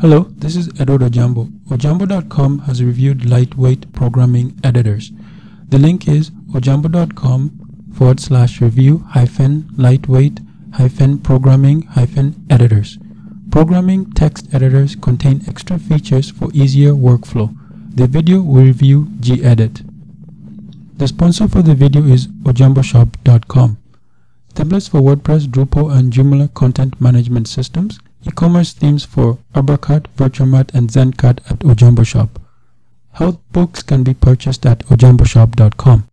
Hello, this is Edward Ojambo. Ojambo.com has reviewed lightweight programming editors. The link is ojambo.com forward slash review hyphen lightweight hyphen programming hyphen editors. Programming text editors contain extra features for easier workflow. The video will review gedit. The sponsor for the video is ojamboshop.com. Templates for WordPress, Drupal, and Joomla content management systems, e-commerce themes for Abracat, VirtueMart, and Zen Cart at Ojambo Shop. Health books can be purchased at ojamboshop.com.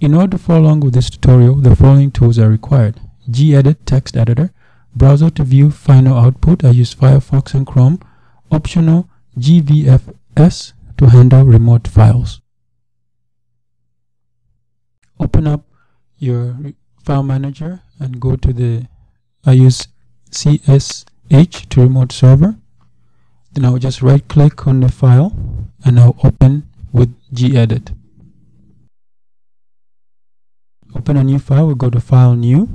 In order to follow along with this tutorial, the following tools are required. gedit text editor, browser to view final output, I use Firefox and Chrome, optional GVFS to handle remote files. Open up your file manager and go to the I use SSH to remote server. Then I'll just right click on the file and I'll open with gedit. Open a new file we'll go to file new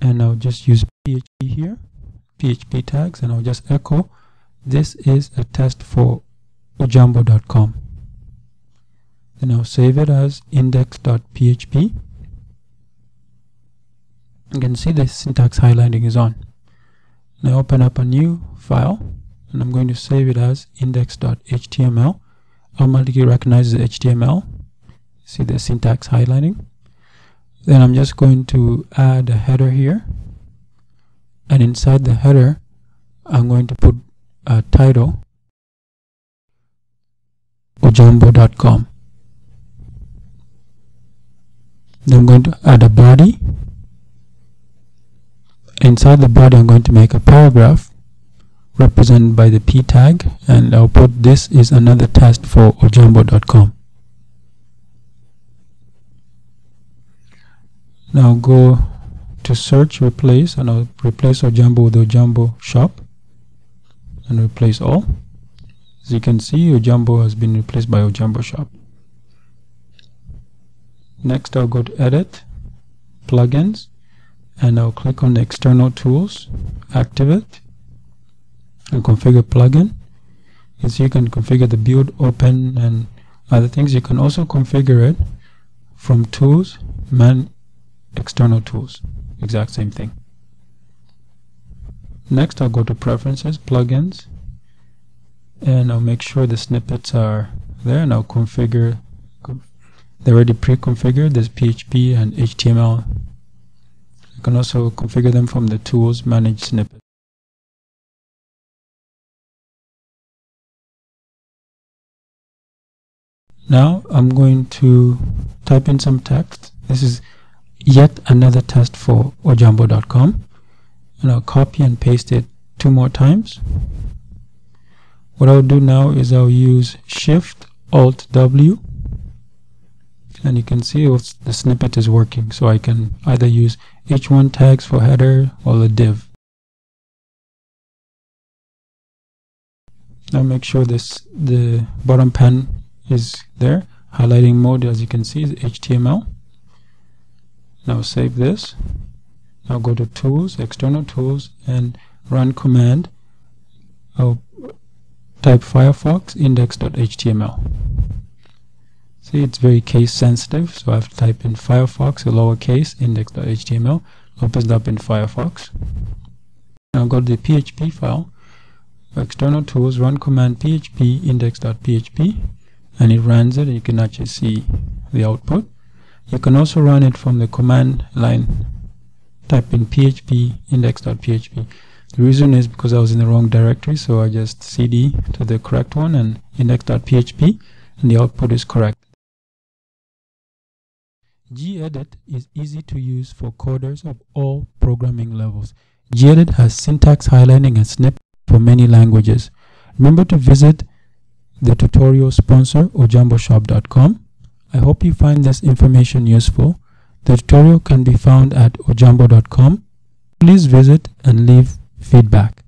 and I'll just use PHP here PHP tags and I'll just echo this is a test for ojambo.com then I'll save it as index.php you can see the syntax highlighting is on. Now open up a new file and I'm going to save it as index.html. Automatically recognizes HTML. See the syntax highlighting. Then I'm just going to add a header here. And inside the header, I'm going to put a title ojambo.com. Then I'm going to add a body inside the body I'm going to make a paragraph represented by the p tag and I'll put this is another test for ojambo.com now go to search replace and I'll replace ojambo with ojambo shop and replace all. As you can see ojambo has been replaced by ojambo shop. Next I'll go to edit plugins and I'll click on the external tools, activate, and configure plugin. so you can configure the build, open, and other things. You can also configure it from tools, man, external tools, exact same thing. Next, I'll go to preferences, plugins, and I'll make sure the snippets are there, and I'll configure. They're already pre-configured. There's PHP and HTML you can also configure them from the tools manage snippet. Now I'm going to type in some text. This is yet another test for ojambo.com and I'll copy and paste it two more times. What I'll do now is I'll use Shift Alt W and you can see the snippet is working. So I can either use h1 tags for header or the div. Now make sure this the bottom pen is there. Highlighting mode as you can see is HTML now save this. Now go to tools external tools and run command. I'll type firefox index.html See, it's very case sensitive, so I have to type in Firefox, a lowercase, index.html, opens up in Firefox. Now go to the PHP file, external tools, run command php index.php, and it runs it, and you can actually see the output. You can also run it from the command line, type in php index.php. The reason is because I was in the wrong directory, so I just cd to the correct one and index.php, and the output is correct. Gedit is easy to use for coders of all programming levels. gedit has syntax highlighting and snip for many languages. Remember to visit the tutorial sponsor ojamboshop.com. I hope you find this information useful. The tutorial can be found at ojambo.com. Please visit and leave feedback.